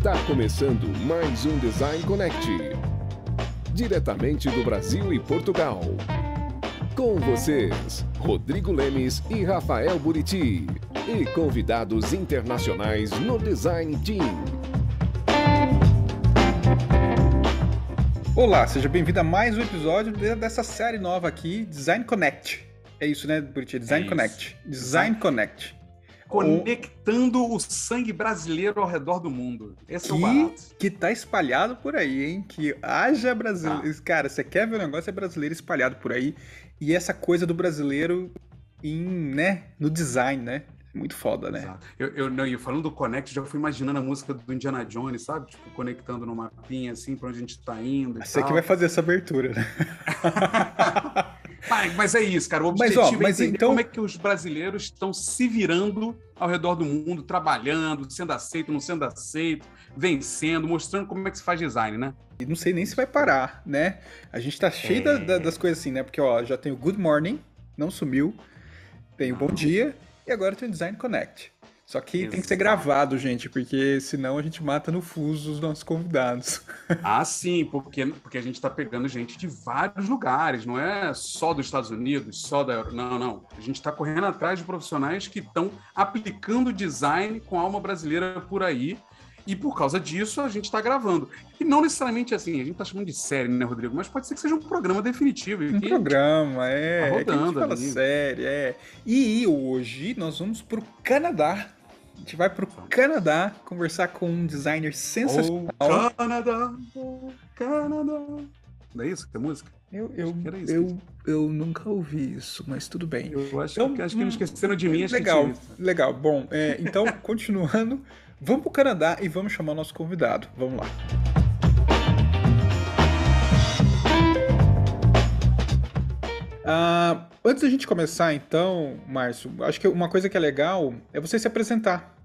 Está começando mais um Design Connect. Diretamente do Brasil e Portugal. Com vocês, Rodrigo Lemes e Rafael Buriti. E convidados internacionais no Design Team. Olá, seja bem-vindo a mais um episódio dessa série nova aqui, Design Connect. É isso, né, Buriti? Design É Connect. Design Connect. Conectando o sangue brasileiro ao redor do mundo. Esse é o Que, barato. que tá espalhado por aí, hein? Que haja brasileiro. Tá. Cara, você quer ver o negócio? É brasileiro espalhado por aí. E essa coisa do brasileiro em, né, no design, né? Muito foda, né? Exato. Eu, eu, não, e falando do Connect, já fui imaginando a música do Indiana Jones, sabe? Tipo, conectando no mapinha, assim, pra onde a gente tá indo. Você que vai fazer essa abertura, né? Mas, mas é isso, cara. O Mas, objetivo ó, mas é então- como é que os brasileiros estão se virando ao redor do mundo, trabalhando, sendo aceito, não sendo aceito, vencendo, mostrando como é que se faz design, né? E não sei nem se vai parar, né? A gente tá cheio da- da- das coisas assim, né? Porque, ó, já tem o Good Morning, não sumiu. Tem o Bom Dia. E agora tem o Design Connect. Só que tem que ser Exato. gravado, gente, porque senão a gente mata no fuso os nossos convidados. Ah, sim, porque, porque a gente está pegando gente de vários lugares, não é só dos Estados Unidos, só da. Não, não. A gente está correndo atrás de profissionais que estão aplicando design com alma brasileira por aí. E por causa disso, a gente está gravando. E não necessariamente assim, a gente está chamando de série, né, Rodrigo? Mas pode ser que seja um programa definitivo. Um programa, é. Tá é que a gente rodando fala ali. sério, é. E hoje nós vamos pro Canadá. A gente vai pro Canadá conversar com um designer sensacional. Oh, Canadá, oh, Canadá. Não é isso que é música? Eu, eu, isso, eu, eu nunca ouvi isso, mas tudo bem. Eu acho, Então, que, acho que não hum, esqueceram de mim. Legal, legal. Bom, é, então, continuando, vamos pro Canadá e vamos chamar o nosso convidado. Vamos lá. Ah, antes da gente começar, então, Márcio, acho que uma coisa que é legal é você se apresentar.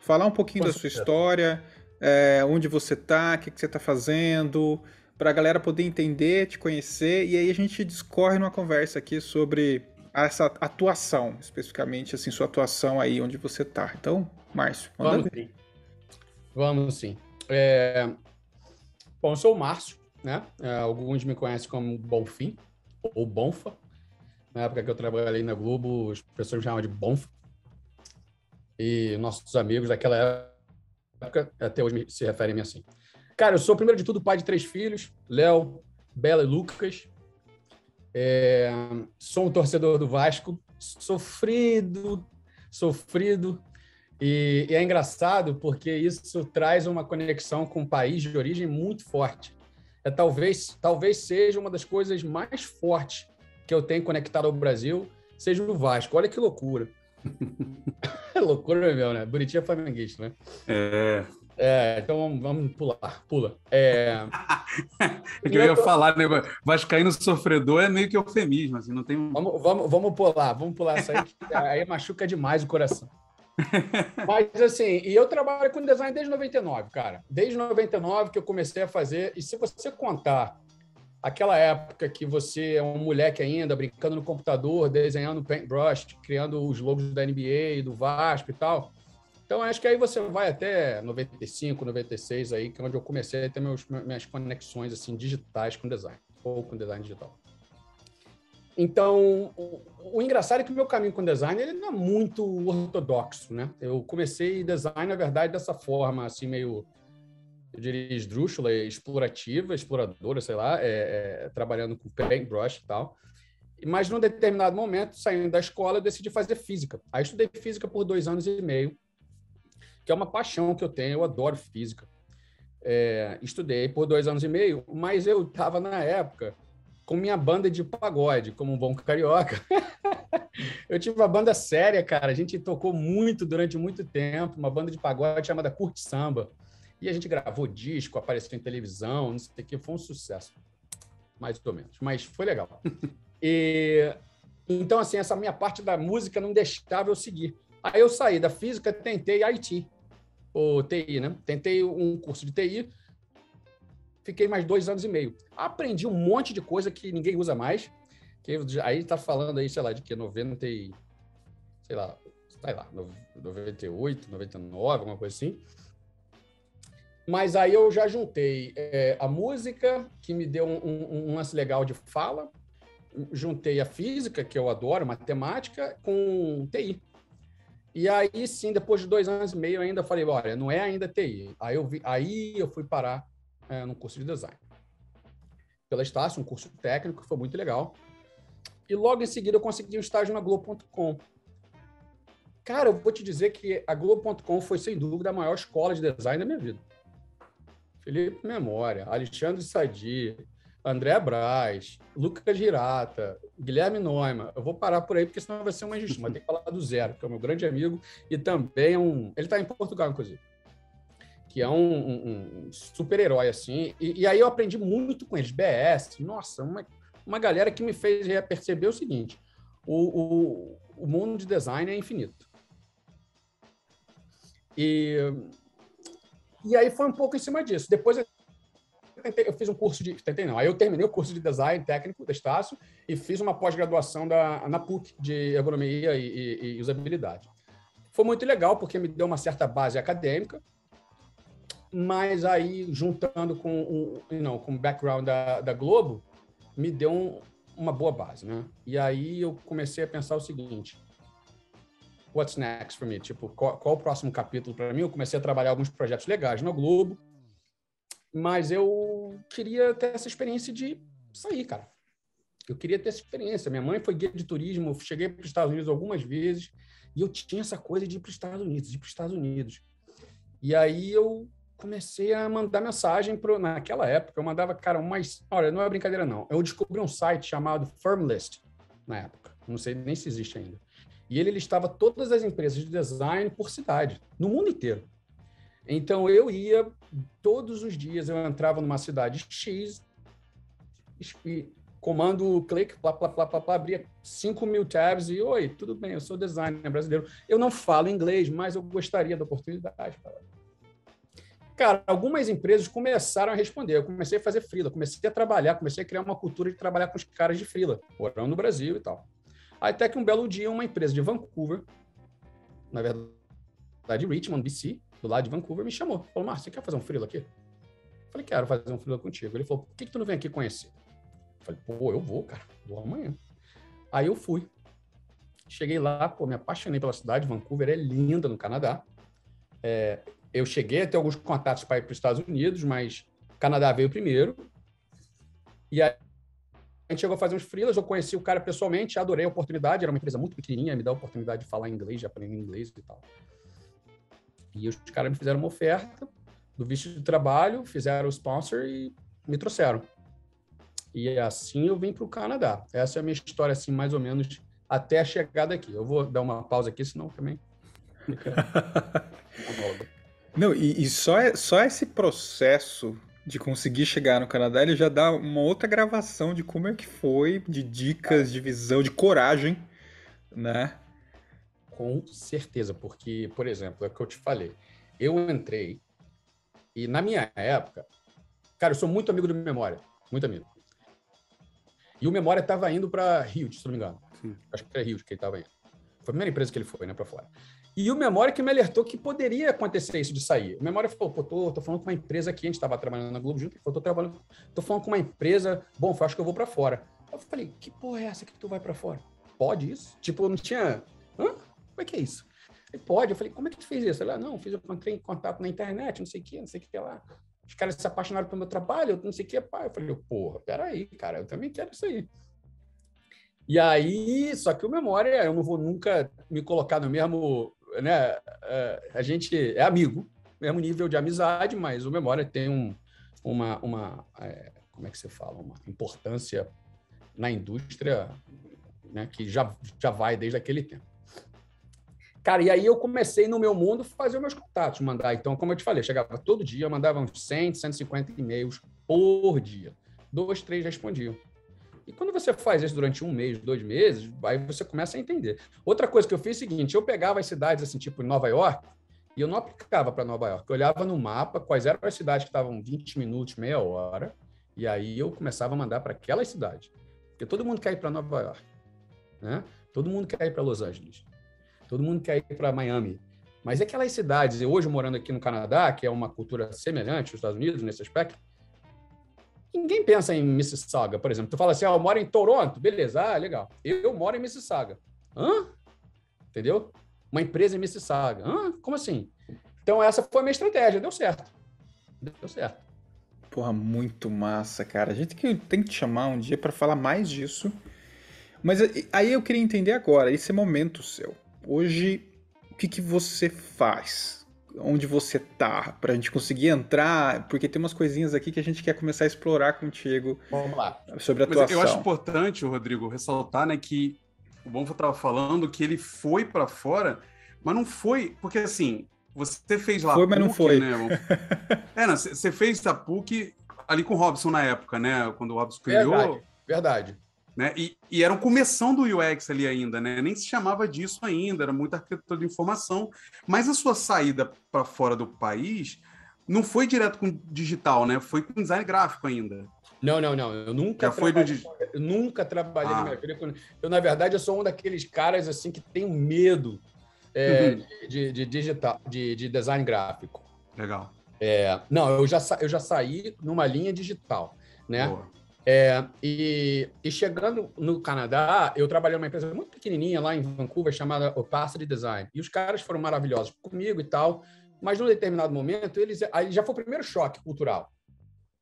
Falar um pouquinho Com da sua história, é, onde você tá, o que, que você tá fazendo, para a galera poder entender, te conhecer, e aí a gente discorre numa conversa aqui sobre essa atuação, especificamente, assim, sua atuação aí onde você tá. Então, Márcio, manda Vamos ver. sim. Vamos sim. É, Bom, eu sou o Márcio, né? É, Alguns me conhecem como Bonfim, ou Bonfa. Na época que eu trabalhei na Globo, as pessoas me chamavam de Bonfa. E nossos amigos daquela época, até hoje se referem a mim assim. Cara, eu sou, primeiro de tudo, pai de três filhos, Léo, Bela e Lucas. É, Sou um torcedor do Vasco, sofrido, sofrido. E, e é engraçado porque isso traz uma conexão com o país de origem muito forte. É talvez, talvez seja uma das coisas mais fortes que eu tenho conectado ao Brasil, seja o Vasco. Olha que loucura. é loucura mesmo, né? Buriti é flamenguista, né? É. É, então vamos, vamos pular, pula. É, É que eu ia falar, né? Vascaíno sofredor é meio que eufemismo, assim, não tem. Vamos, vamos, vamos pular, vamos pular isso aí, que aí machuca demais o coração. Mas assim, e eu trabalho com design desde 99, cara. Desde 99 que eu comecei a fazer, e se você contar aquela época que você é um moleque ainda, brincando no computador, desenhando paintbrush, criando os logos da NBA, do Vasco e tal. Então, acho que aí você vai até 95, 96 aí, que é onde eu comecei a ter meus, minhas conexões assim digitais com design, ou com design digital. Então, o, o engraçado é que o meu caminho com design ele não é muito ortodoxo, né? Eu comecei design, na verdade, dessa forma, assim, meio, eu diria, esdrúxula, explorativa, exploradora, sei lá, é, é, trabalhando com paintbrush e tal. Mas, num determinado momento, saindo da escola, eu decidi fazer física. Aí, estudei física por dois anos e meio, que é uma paixão que eu tenho, eu adoro física. É, estudei por dois anos e meio, mas eu estava, na época, com minha banda de pagode, como um bom carioca. eu tive uma banda séria, cara. A gente tocou muito durante muito tempo, uma banda de pagode chamada Curte Samba. E a gente gravou disco, apareceu em televisão, não sei o que, foi um sucesso. Mais ou menos, mas foi legal. e então assim, essa minha parte da música não deixava eu seguir. Aí eu saí da física, tentei IT, ou TI, né? Tentei um curso de TI, fiquei mais dois anos e meio. Aprendi um monte de coisa que ninguém usa mais. Que aí tá falando aí, sei lá, de que 90 e, sei lá, sei lá, 98, 99, alguma coisa assim. Mas aí eu já juntei é, a música, que me deu um, um, um, lance legal de fala, juntei a física, que eu adoro, matemática, com TI. E aí sim, depois de dois anos e meio, eu ainda falei, olha, não é ainda TI. Aí eu, vi, aí eu fui parar é, no curso de design. Pela Estácio, um curso técnico, que foi muito legal. E logo em seguida eu consegui um estágio na Globo.com. Cara, eu vou te dizer que a Globo.com foi, sem dúvida, a maior escola de design da minha vida. Felipe Memória, Alexandre Sadi, André Braz, Lucas Girata, Guilherme Neumann. Eu vou parar por aí, porque senão vai ser uma injustiça. Mas tem que falar do Zero, que é o meu grande amigo e também é um. Ele está em Portugal, inclusive. Que é um, um, um super-herói, assim. E, e, aí eu aprendi muito com eles. BS, nossa, uma, uma galera que me fez perceber o seguinte: o, o, o mundo de design é infinito. E e aí foi um pouco em cima disso. Depois eu, tentei, eu fiz um curso de. Tentei não. Aí eu terminei o curso de design técnico da Estácio e fiz uma pós-graduação na PUC de ergonomia e, e, e, usabilidade. Foi muito legal porque me deu uma certa base acadêmica, mas aí juntando com o não, com o background da, da Globo, me deu um, uma boa base, né? E aí eu comecei a pensar o seguinte: what's next for me? Tipo, qual, qual o próximo capítulo para mim? Eu comecei a trabalhar alguns projetos legais no Globo, mas eu queria ter essa experiência de sair, cara. Eu queria ter essa experiência. Minha mãe foi guia de turismo, eu cheguei para os Estados Unidos algumas vezes e eu tinha essa coisa de ir para os Estados Unidos, de ir para os Estados Unidos. E aí eu comecei a mandar mensagem pro, naquela época. Eu mandava, cara, umas. Olha, não é brincadeira, não. Eu descobri um site chamado Firmlist na época. Não sei nem se existe ainda. E ele listava todas as empresas de design por cidade, no mundo inteiro. Então eu ia todos os dias, eu entrava numa cidade X, e comando clique, plá, plá, plá, plá, plá, abria 5 mil tabs e oi, tudo bem, eu sou designer brasileiro. Eu não falo inglês, mas eu gostaria da oportunidade. Cara, algumas empresas começaram a responder. Eu comecei a fazer frila, comecei a trabalhar, comecei a criar uma cultura de trabalhar com os caras de frila, morando no Brasil e tal. Até que um belo dia, uma empresa de Vancouver, na verdade, Richmond, BC, do lado de Vancouver, me chamou. Falou, Márcio, você quer fazer um frilo aqui? Falei, quero fazer um frilo contigo. Ele falou, por que, que tu não vem aqui conhecer? Falei, pô, eu vou, cara, vou amanhã. Aí eu fui. Cheguei lá, pô, me apaixonei pela cidade. Vancouver é linda no Canadá. É, eu cheguei a ter alguns contatos para ir para os Estados Unidos, mas Canadá veio primeiro. E aí a gente chegou a fazer uns freelas, eu conheci o cara pessoalmente, adorei a oportunidade, era uma empresa muito pequenininha, me dá a oportunidade de falar inglês, de aprender inglês e tal. E os caras me fizeram uma oferta do visto de trabalho, fizeram o sponsor e me trouxeram. E assim eu vim para o Canadá. Essa é a minha história, assim, mais ou menos, até a chegada aqui. Eu vou dar uma pausa aqui, senão também. Não, e, e só, é, só esse processo de conseguir chegar no Canadá, ele já dá uma outra gravação de como é que foi, de dicas, de visão, de coragem, né? Com certeza, porque, por exemplo, é o que eu te falei. Eu entrei e na minha época, cara, eu sou muito amigo do Memória, muito amigo. E o Memória estava indo para Rio, se não me engano. Sim. Acho que era Rio que ele estava indo. Foi a primeira empresa que ele foi, né, para fora. E o Memória que me alertou que poderia acontecer isso de sair. O Memória falou, pô, tô, tô falando com uma empresa aqui, a gente estava trabalhando na Globo junto, ele falou, tô, trabalhando, tô falando com uma empresa, bom, acho que eu vou para fora. Eu falei, que porra é essa que tu vai para fora? Pode isso? Tipo, não tinha... Hã? Como é que é isso? Ele, pode. Eu falei, como é que tu fez isso? Ele, ah, não, fiz, eu entrei em contato na internet, não sei o que, não sei o que lá. Os caras se apaixonaram pelo meu trabalho, não sei o que, pai. Eu falei, porra, peraí, cara, eu também quero isso aí. E aí, só que o Memória, eu não vou nunca me colocar no mesmo né, é, a gente é amigo, mesmo nível de amizade, mas o Memória tem um, uma, uma é, como é que você fala, uma importância na indústria né, que já, já vai desde aquele tempo. Cara, e aí eu comecei no meu mundo fazer meus contatos, mandar. Então, como eu te falei, chegava todo dia, mandava uns 100, 150 e-mails por dia. Dois, três respondiam. E quando você faz isso durante um mês, dois meses, aí você começa a entender. Outra coisa que eu fiz é o seguinte: eu pegava as cidades, assim, tipo Nova York, e eu não aplicava para Nova York. Eu olhava no mapa quais eram as cidades que estavam 20 minutos, meia hora, e aí eu começava a mandar para aquelas cidades. Porque todo mundo quer ir para Nova York, né? Todo mundo quer ir para Los Angeles. Todo mundo quer ir para Miami. Mas aquelas cidades, hoje morando aqui no Canadá, que é uma cultura semelhante aos Estados Unidos nesse aspecto, ninguém pensa em Mississauga, por exemplo. Tu fala assim, ah, eu moro em Toronto, beleza, ah, legal. Eu moro em Mississauga. Hã? Entendeu? Uma empresa em Mississauga. Hã? Como assim? Então essa foi a minha estratégia, deu certo. Deu certo. Porra, muito massa, cara. A gente tem que te chamar um dia para falar mais disso. Mas aí eu queria entender agora, esse momento seu. Hoje, o que, que você faz? Onde você tá? Pra gente conseguir entrar, porque tem umas coisinhas aqui que a gente quer começar a explorar contigo. Vamos lá. Sobre a atuação. Mas eu acho importante, Rodrigo, ressaltar, né, que o Bonfa estava falando que ele foi para fora, mas não foi, porque assim, você fez lá. Foi, mas PUC, não foi. Né? é, não, você fez a PUC ali com o Robson na época, né? Quando o Robson criou. Verdade. Verdade. Né? E, e era um começão do UX ali ainda, né? Nem se chamava disso ainda, era muita arquitetura de informação. Mas a sua saída para fora do país não foi direto com digital, né? Foi com design gráfico ainda. Não, não, não. Eu nunca Já foi do eu nunca trabalhei ah. na minha vida. Eu, na verdade, eu sou um daqueles caras assim que tem medo é, uhum. de, de, digital, de, de design gráfico. Legal. É, não, eu já, eu já saí numa linha digital, né? Boa. É, e, e, chegando no Canadá, eu trabalhei numa empresa muito pequenininha lá em Vancouver chamada Opacity Design. E os caras foram maravilhosos comigo e tal, mas num determinado momento, eles aí já foi o primeiro choque cultural.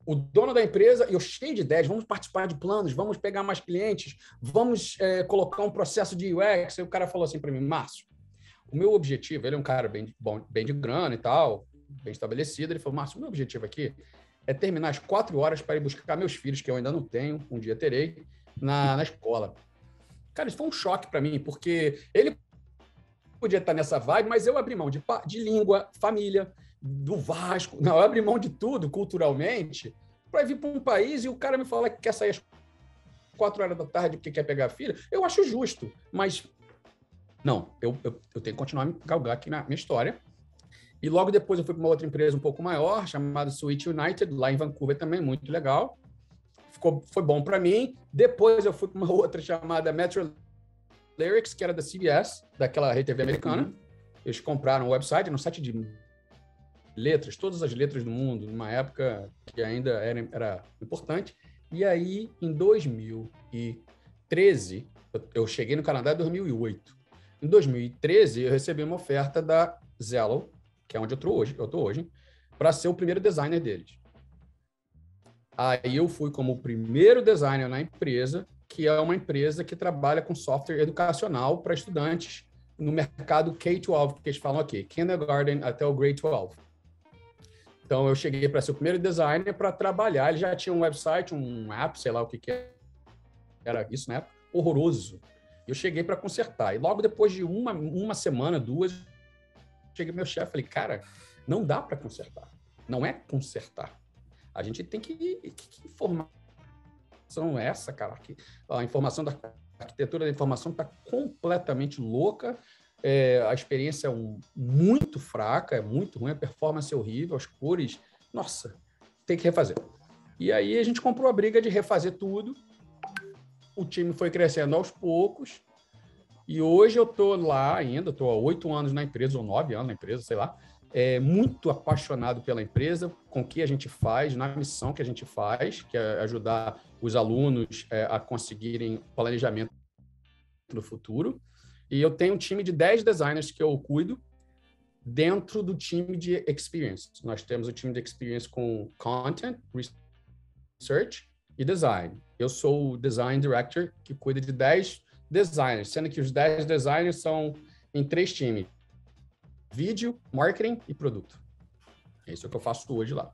O dono da empresa, eu cheio de ideias, vamos participar de planos, vamos pegar mais clientes, vamos é, colocar um processo de UX. Aí o cara falou assim para mim, Márcio, o meu objetivo, ele é um cara bem, bom, bem de grana e tal, bem estabelecido. Ele falou, Márcio, o meu objetivo aqui é terminar as quatro horas para ir buscar meus filhos, que eu ainda não tenho, um dia terei, na, na escola. Cara, isso foi um choque para mim, porque ele podia estar nessa vibe, mas eu abri mão de, de língua, família, do Vasco, não, eu abri mão de tudo culturalmente para vir para um país e o cara me fala que quer sair às quatro horas da tarde porque quer pegar a filha. Eu acho justo, mas não, eu, eu, eu tenho que continuar a me galgar aqui na minha história e logo depois eu fui para uma outra empresa um pouco maior, chamada Switch United, lá em Vancouver também, muito legal. Ficou, foi bom para mim. Depois eu fui para uma outra chamada Metro Lyrics, que era da CBS, daquela rede TV americana. Uhum. Eles compraram o um website, no site de letras, todas as letras do mundo, numa época que ainda era, era importante. E aí, em 2013, eu cheguei no Canadá em 2008. Em 2013, eu recebi uma oferta da Zello, que é onde eu estou hoje, eu tô hoje, para ser o primeiro designer deles. Aí eu fui como o primeiro designer na empresa, que é uma empresa que trabalha com software educacional para estudantes no mercado K-12, que eles falam aqui, kindergarten até o grade 12. Então eu cheguei para ser o primeiro designer para trabalhar. Ele já tinha um website, um app, sei lá o que, que era isso, né? Horroroso. Eu cheguei para consertar. E logo depois de uma, uma semana, duas, cheguei meu chefe falei, cara, não dá para consertar. Não é consertar. A gente tem que. Que, que informação é essa, cara? Que, a informação da arquitetura da informação está completamente louca. É, a experiência é um, muito fraca, é muito ruim, a performance é horrível, as cores. Nossa, tem que refazer. E aí a gente comprou a briga de refazer tudo. O time foi crescendo aos poucos. E hoje eu estou lá ainda, estou há oito anos na empresa, ou nove anos na empresa, sei lá, é, muito apaixonado pela empresa, com o que a gente faz, na missão que a gente faz, que é ajudar os alunos é, a conseguirem planejamento no futuro. E eu tenho um time de dez designers que eu cuido dentro do time de experience. Nós temos o time de experience com content, research e design. Eu sou o design director que cuida de 10 designers, sendo que os 10 designers são em três times: vídeo, marketing e produto. É isso que eu faço hoje lá.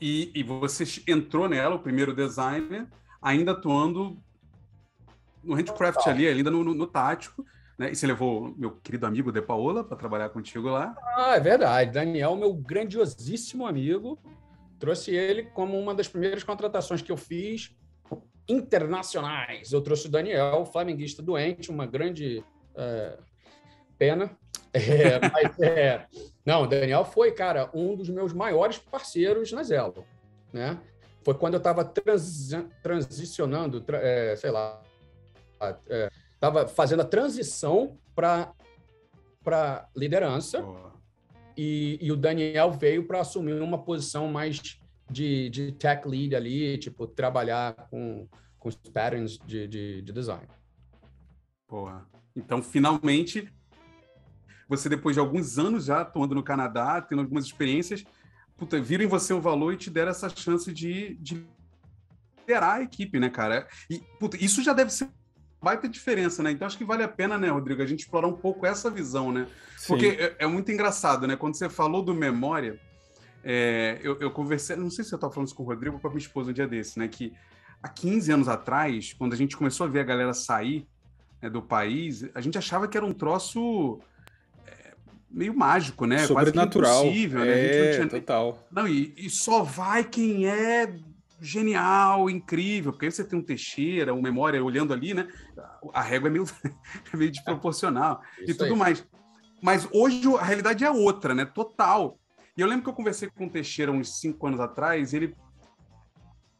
E, e você entrou nela, o primeiro designer, ainda atuando no handcraft ali, ainda no, no, no tático. Né? E você levou meu querido amigo De Paola para trabalhar contigo lá? Ah, é verdade. Daniel, meu grandiosíssimo amigo, trouxe ele como uma das primeiras contratações que eu fiz internacionais. Eu trouxe o Daniel, flamenguista doente, uma grande é, pena. É, mas, é, não, o Daniel foi, cara, um dos meus maiores parceiros na Zelo. Né? Foi quando eu estava transi transicionando, tra é, sei lá, estava é, fazendo a transição para para liderança e, e, o Daniel veio para assumir uma posição mais de, de tech lead ali, tipo, trabalhar com, com os patterns de, de, de design. Boa. Então, finalmente, você, depois de alguns anos já atuando no Canadá, tendo algumas experiências, puta, viram em você o valor e te deram essa chance de, de liderar a equipe, né, cara? E, puta, isso já deve ser baita diferença, né? Então acho que vale a pena, né, Rodrigo, a gente explorar um pouco essa visão, né? Sim. Porque é, é, muito engraçado, né? Quando você falou do memória, é, eu, eu, conversei, não sei se eu estava falando isso com o Rodrigo ou com a minha esposa um dia desse, né? Que há 15 anos atrás, quando a gente começou a ver a galera sair né, do país, a gente achava que era um troço é, meio mágico, né? Sobrenatural. Quase impossível, né? Gente não é, tinha... total. Não, e, e só vai quem é genial, incrível, porque aí você tem um Teixeira, um Memória olhando ali, né? A régua é meio, é meio desproporcional e tudo aí. mais. Mas hoje a realidade é outra, né? Total. E eu lembro que eu conversei com o Teixeira uns cinco anos atrás, ele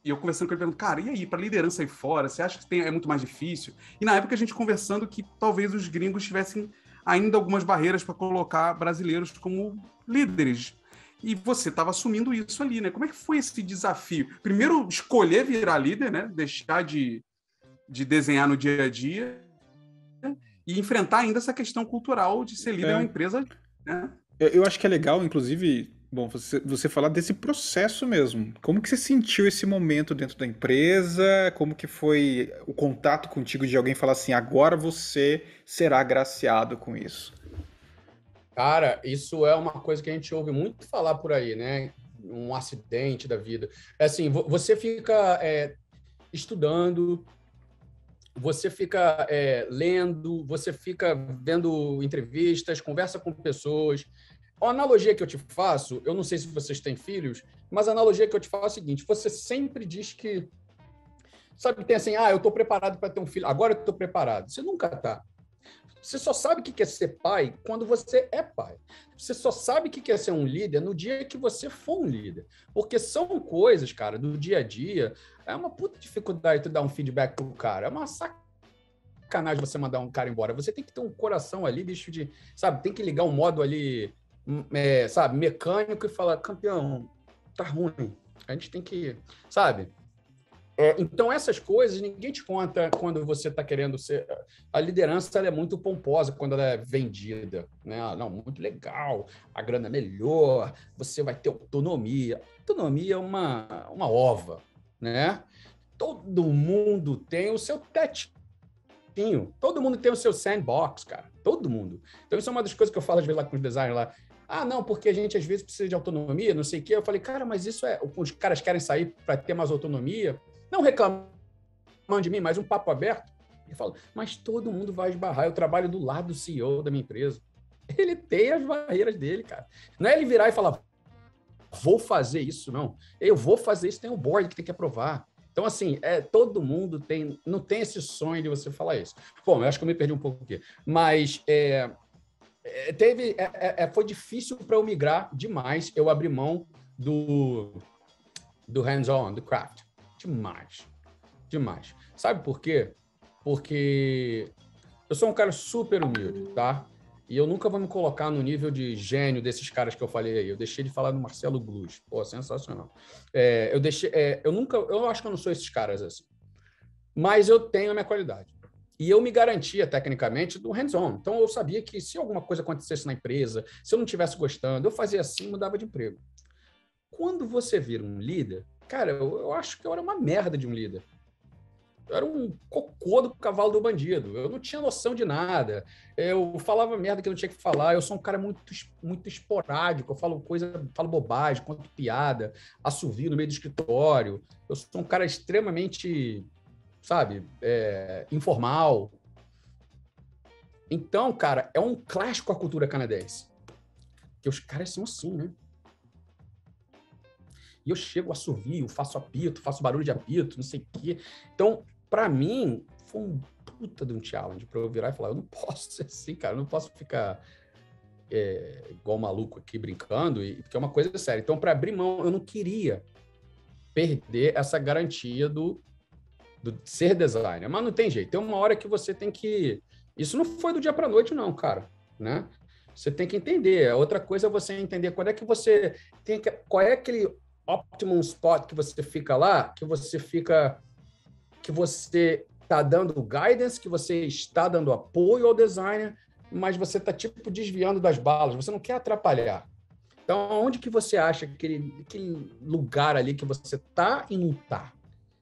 e eu conversando com ele, perguntando, cara, e aí, para liderança aí fora, você acha que tem, é muito mais difícil? E na época a gente conversando que talvez os gringos tivessem ainda algumas barreiras para colocar brasileiros como líderes e você estava assumindo isso ali, né? Como é que foi esse desafio? Primeiro, escolher virar líder, né? Deixar de, de desenhar no dia a dia e enfrentar ainda essa questão cultural de ser líder é. uma empresa, né? Eu, eu, acho que é legal, inclusive, bom, você, você falar desse processo mesmo. Como que você sentiu esse momento dentro da empresa? Como que foi o contato contigo de alguém falar assim, agora você será agraciado com isso? Cara, isso é uma coisa que a gente ouve muito falar por aí, né? Um acidente da vida. É assim, você fica é, estudando, você fica é, lendo, você fica vendo entrevistas, conversa com pessoas. A analogia que eu te faço, eu não sei se vocês têm filhos, mas a analogia que eu te faço é a seguinte: você sempre diz que. Sabe, tem assim, ah, eu estou preparado para ter um filho, agora eu estou preparado. Você nunca está. Você só sabe o que é ser pai quando você é pai. Você só sabe o que é ser um líder no dia que você for um líder. Porque são coisas, cara, do dia a dia. É uma puta dificuldade tu dar um feedback pro cara. É uma sacanagem você mandar um cara embora. Você tem que ter um coração ali, bicho de. Sabe, tem que ligar um modo ali, é, sabe, mecânico e falar: campeão, tá ruim. A gente tem que. Sabe? É, então, essas coisas ninguém te conta quando você está querendo ser. A liderança é muito pomposa quando ela é vendida. Né? Ah, não, muito legal, a grana é melhor, você vai ter autonomia. Autonomia é uma, uma ova. Né? Todo mundo tem o seu tetinho, todo mundo tem o seu sandbox, cara. Todo mundo. Então, isso é uma das coisas que eu falo às vezes lá com os designers lá. Ah, não, porque a gente às vezes precisa de autonomia, não sei o quê. Eu falei, cara, mas isso é. Os caras querem sair para ter mais autonomia não reclamando de mim, mas um papo aberto. Ele fala, mas todo mundo vai esbarrar. Eu trabalho do lado do CEO da minha empresa. Ele tem as barreiras dele, cara. Não é ele virar e falar, vou fazer isso, não. Eu vou fazer isso, tem um board que tem que aprovar. Então, assim, é, todo mundo tem, não tem esse sonho de você falar isso. Bom, eu acho que eu me perdi um pouco aqui. Mas é teve, é, é, é foi difícil para eu migrar demais. Eu abri mão do, do hands-on, do craft. Demais. Demais. Sabe por quê? Porque eu sou um cara super humilde, tá? E eu nunca vou me colocar no nível de gênio desses caras que eu falei aí. Eu deixei de falar do Marcelo Gluz. Pô, sensacional. É, eu deixei. É, eu nunca. Eu acho que eu não sou esses caras assim. Mas eu tenho a minha qualidade. E eu me garantia, tecnicamente, do hands-on. Então, eu sabia que se alguma coisa acontecesse na empresa, se eu não estivesse gostando, eu fazia assim mudava de emprego. Quando você vira um líder, Cara, eu, eu acho que eu era uma merda de um líder. Eu era um cocô do cavalo do bandido. Eu não tinha noção de nada. Eu falava merda que eu não tinha que falar. Eu sou um cara muito, muito esporádico. Eu falo coisa, falo bobagem, conto piada, assovio no meio do escritório. Eu sou um cara extremamente, sabe, é, informal. Então, cara, é um clássico a cultura canadense. Que os caras são assim, né? E eu chego, assovio, faço apito, faço barulho de apito, não sei o quê. Então, para mim, foi um puta de um challenge para eu virar e falar: eu não posso ser assim, cara, eu não posso ficar é, igual maluco aqui brincando, e, porque é uma coisa séria. Então, para abrir mão, eu não queria perder essa garantia do, do ser designer. Mas não tem jeito. Tem uma hora que você tem que. Isso não foi do dia para noite, não, cara. Né? Você tem que entender. Outra coisa é você entender quando é que você tem que, qual é aquele optimum spot que você fica lá, que você fica que você está dando guidance, que você está dando apoio ao designer, mas você está tipo desviando das balas, você não quer atrapalhar. Então, onde que você acha aquele, aquele lugar ali que você está e não está?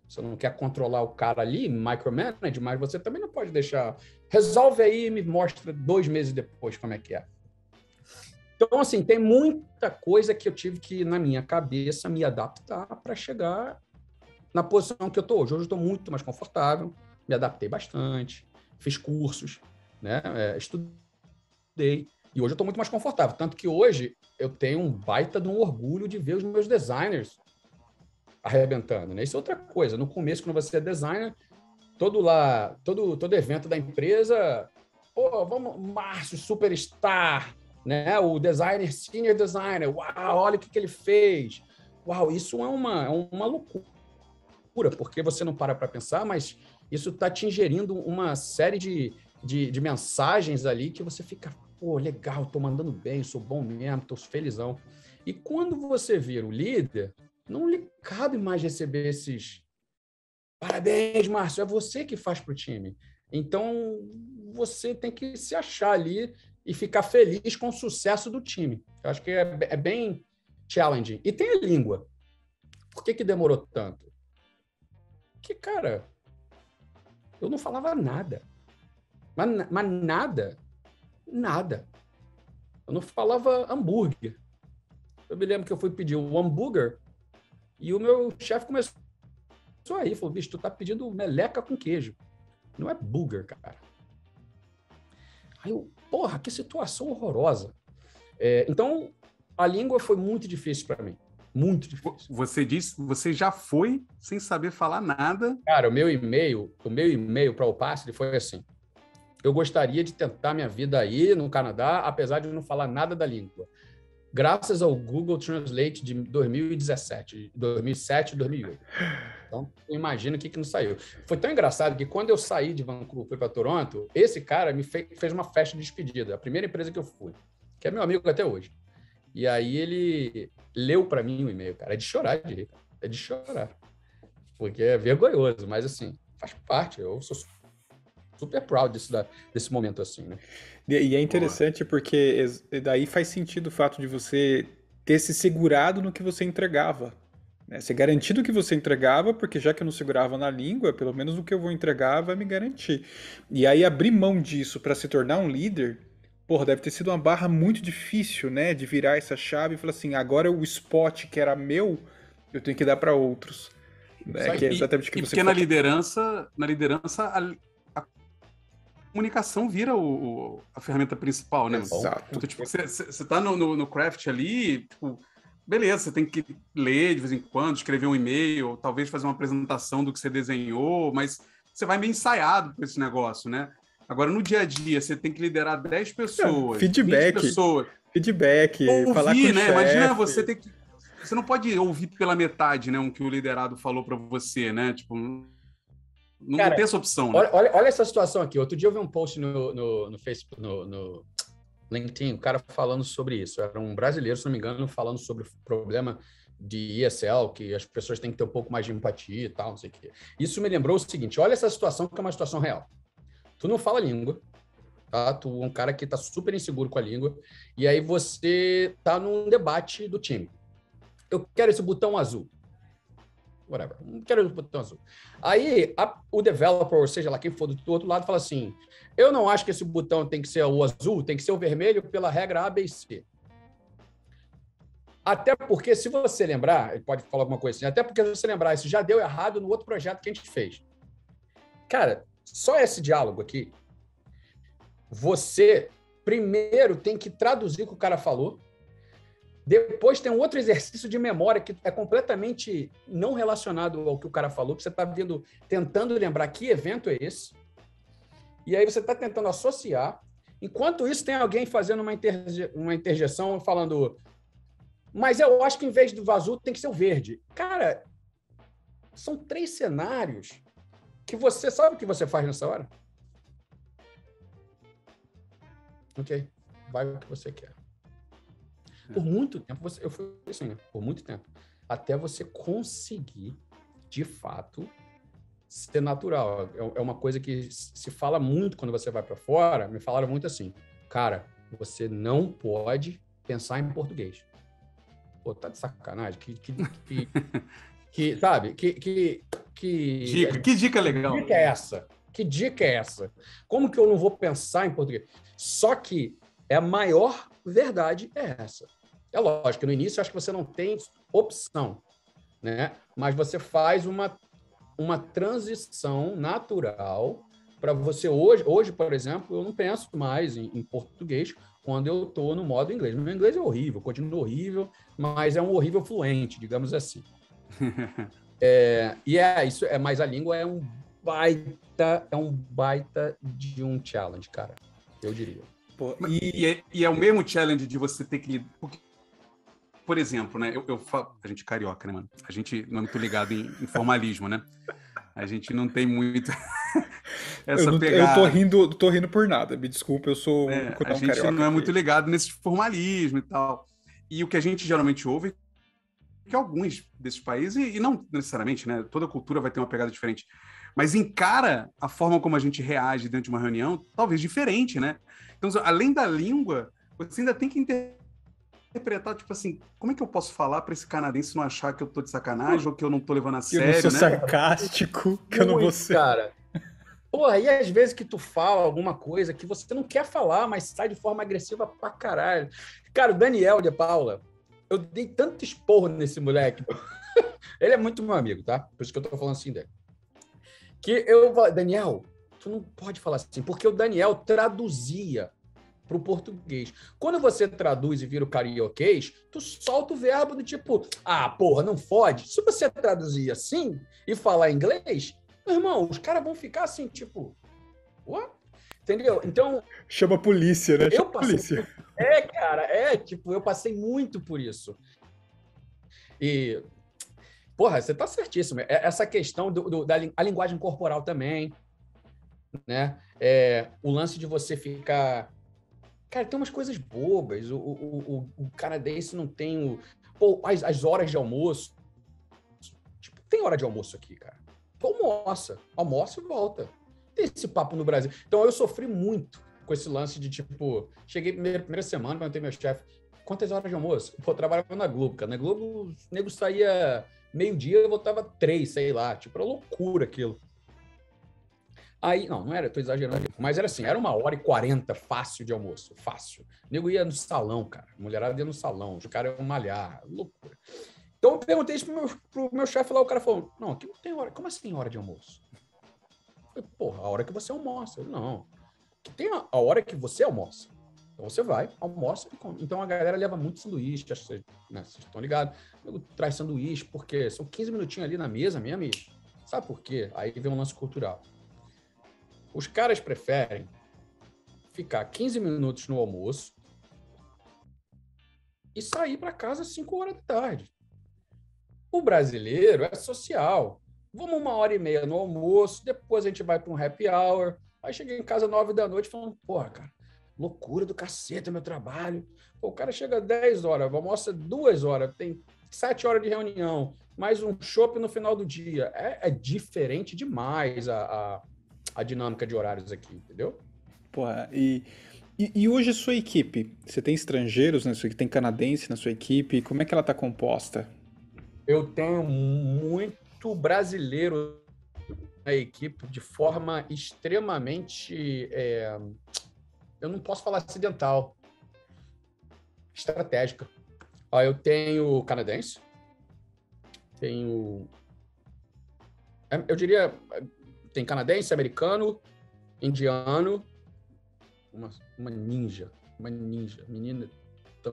Você não quer controlar o cara ali, micromanage, mas você também não pode deixar. Resolve aí e me mostra dois meses depois como é que é. Então, assim, tem muita coisa que eu tive que, na minha cabeça, me adaptar para chegar na posição que eu estou hoje. Hoje eu estou muito mais confortável, me adaptei bastante, fiz cursos, né? É, estudei. E hoje eu estou muito mais confortável. Tanto que hoje eu tenho um baita de um orgulho de ver os meus designers arrebentando, né? Isso é outra coisa. No começo, quando você é designer, todo lá, todo, todo evento da empresa, pô, vamos, Márcio, superstar, né? O designer, senior designer, uau, olha o que, que ele fez. Uau, isso é uma, é uma loucura, porque você não para para pensar, mas isso está te ingerindo uma série de, de, de, mensagens ali que você fica, pô, legal, tô mandando bem, sou bom mesmo, tô felizão. E quando você vira o líder, não lhe cabe mais receber esses parabéns, Márcio, é você que faz para o time. Então, você tem que se achar ali e ficar feliz com o sucesso do time. Eu acho que é, é bem challenging. E tem a língua. Por que, que demorou tanto? Que, cara, eu não falava nada. Mas, mas nada. Nada. Eu não falava hambúrguer. Eu me lembro que eu fui pedir um hambúrguer e o meu chefe começou aí, falou, bicho, tu tá pedindo meleca com queijo. Não é burger, cara. Aí eu, porra, que situação horrorosa. É, então, a língua foi muito difícil para mim. Muito difícil. Você disse, você já foi sem saber falar nada. Cara, o meu e-mail, o meu e-mail para o Passe foi assim. Eu gostaria de tentar minha vida aí no Canadá, apesar de não falar nada da língua graças ao Google Translate de 2017, 2007 e 2008. Então, imagina o que, que não saiu. Foi tão engraçado que quando eu saí de Vancouver fui para Toronto, esse cara me fez, fez uma festa de despedida, a primeira empresa que eu fui, que é meu amigo até hoje. E aí ele leu para mim o e-mail, cara. É de chorar de rir, é de chorar. Porque é vergonhoso, mas assim, faz parte. Eu sou super proud desse, desse momento assim, né? E é interessante Boa. porque daí faz sentido o fato de você ter se segurado no que você entregava. Né? Ser garantido que você entregava, porque já que eu não segurava na língua, pelo menos o que eu vou entregar vai me garantir. E aí abrir mão disso para se tornar um líder, porra, deve ter sido uma barra muito difícil, né? De virar essa chave e falar assim, agora o spot que era meu, eu tenho que dar para outros. Né? Que é exatamente o que e você porque na liderança, na liderança comunicação vira o, o, a ferramenta principal, né? Exato. Então, tipo, você, você tá no, no, no, craft ali, tipo, beleza, você tem que ler de vez em quando, escrever um e-mail, talvez fazer uma apresentação do que você desenhou, mas você vai meio ensaiado para esse negócio, né? Agora, no dia a dia, você tem que liderar 10 pessoas, feedback, pessoas. Feedback, ouvir, falar com né? Imagina você ter que você não pode ouvir pela metade, né, o que o liderado falou para você, né? Tipo, não, Cara, tem essa opção, né? Olha, olha, essa situação aqui. Outro dia eu vi um post no, no, no Facebook, no, no LinkedIn, o cara falando sobre isso. Era um brasileiro, se não me engano, falando sobre o problema de ESL, que as pessoas têm que ter um pouco mais de empatia e tal, não sei o quê. Isso me lembrou o seguinte: olha essa situação que é uma situação real. Tu não fala língua, tá? Tu é um cara que tá super inseguro com a língua, e aí você tá num debate do time. Eu quero esse botão azul whatever, não quero o botão azul. Aí a, o developer, ou seja lá quem for do, do, outro lado, fala assim: eu não acho que esse botão tem que ser o azul, tem que ser o vermelho pela regra A, B e C. Até porque, se você lembrar, ele pode falar alguma coisa assim, até porque se você lembrar, isso já deu errado no outro projeto que a gente fez. Cara, só esse diálogo aqui, você primeiro tem que traduzir o que o cara falou, depois tem um outro exercício de memória que é completamente não relacionado ao que o cara falou, que você está vendo, tentando lembrar que evento é esse. E aí você está tentando associar. Enquanto isso, tem alguém fazendo uma, interje uma interjeção falando. Mas eu acho que em vez do azul tem que ser o verde. Cara, são três cenários que você sabe o que você faz nessa hora? Ok. vai o que você quer. Por muito tempo, você, eu fui assim, né? por muito tempo, até você conseguir, de fato, ser natural. É, é uma coisa que se fala muito quando você vai para fora. Me falaram muito assim, cara, você não pode pensar em português. Pô, tá de sacanagem? Que, que, que, que sabe? Que, que, que, dica, que dica legal. Que dica é essa? Que dica é essa? Como que eu não vou pensar em português? Só que é a maior verdade é essa. É lógico que no início eu acho que você não tem opção, né? Mas você faz uma, uma transição natural para você hoje, hoje, por exemplo, eu não penso mais em, em português quando eu estou no modo inglês. Meu inglês é horrível, continua horrível, mas é um horrível fluente, digamos assim. é, e é isso, é, mas a língua é um baita, é um baita de um challenge, cara. Eu diria. Pô, e, e, é, e, é, o mesmo challenge de você ter que. Porque, por exemplo, né? Eu, eu falo, a gente é carioca, né, mano? A gente não é muito ligado em, em formalismo, né? A gente não tem muito essa eu não, pegada. Eu tô rindo, tô rindo por nada, me desculpa, eu sou é, um A gente não é muito ligado nesse formalismo e tal. E o que a gente geralmente ouve é que alguns desses países, e não necessariamente, né? Toda cultura vai ter uma pegada diferente, mas encara a forma como a gente reage dentro de uma reunião, talvez diferente, né? Então, além da língua, você ainda tem que interpretar, tipo assim, como é que eu posso falar para esse canadense não achar que eu tô de sacanagem ou que eu não tô levando a sério, eu não sou né? sarcástico, que eu não vou ser. Cara, Porra, e às vezes que tu fala alguma coisa que você não quer falar, mas sai de forma agressiva pra caralho. Cara, o Daniel de Paula, eu dei tanto esporro nesse moleque. Ele é muito meu amigo, tá? Por isso que eu tô falando assim dele. Que eu, Daniel, tu não pode falar assim, porque o Daniel traduzia para o português. Quando você traduz e vira o carioquês, tu solta o verbo do tipo, ah, porra, não fode. Se você traduzir assim e falar inglês, meu irmão, os caras vão ficar assim, tipo, what? Entendeu? Então. Chama a polícia, né? Eu passei. Polícia. É, cara, é, tipo, eu passei muito por isso. E. Porra, você tá certíssimo. É, essa questão do, do, da a linguagem corporal também, né? É, o lance de você ficar. Cara, tem umas coisas bobas. O, o, o, o canadense não tem o. Pô, as, as horas de almoço. Tipo, tem hora de almoço aqui, cara almoça, almoça e volta. Tem esse papo no Brasil. Então eu sofri muito com esse lance de tipo, cheguei primeira, primeira semana, perguntei meu chefe, quantas horas de almoço? Pô, eu trabalhava na Globo, cara. Na Globo, o nego saía meio-dia e voltava três, sei lá. Tipo, era loucura aquilo. Aí, não, não era, tô exagerando, mas era assim, era uma hora e quarenta fácil de almoço, fácil. O nego ia no salão, cara. Mulherada ia no salão, os caras iam malhar, loucura. Então eu perguntei isso pro meu, pro meu chefe lá, o cara falou: Não, aqui não tem hora. Como assim hora de almoço? Eu falei, porra, a hora que você almoça. Eu, não. Tem a, a, hora que você almoça. Então você vai, almoça e come. Então a galera leva muito sanduíche, vocês, né, vocês estão ligados. Traz sanduíche, porque são 15 minutinhos ali na mesa mesmo. E sabe por quê? Aí vem um lance cultural. Os caras preferem ficar 15 minutos no almoço e sair para casa às 5 horas da tarde. O brasileiro é social. Vamos uma hora e meia no almoço, depois a gente vai para um happy hour. Aí cheguei em casa nove da noite falando, porra, cara, loucura do cacete meu trabalho. Pô, o cara chega 10 horas, almoça duas horas, tem sete horas de reunião, mais um shopping no final do dia. É, é diferente demais a, a, a, dinâmica de horários aqui, entendeu? Porra, e, e, e, hoje a sua equipe? Você tem estrangeiros na sua equipe? Tem canadense na sua equipe? Como é que ela está composta? eu tenho muito brasileiro na equipe de forma extremamente. É, eu não posso falar acidental, estratégica. Ó, eu tenho canadense, tenho. É, eu diria. Tem canadense, americano, indiano, uma, uma ninja, uma ninja, menina tão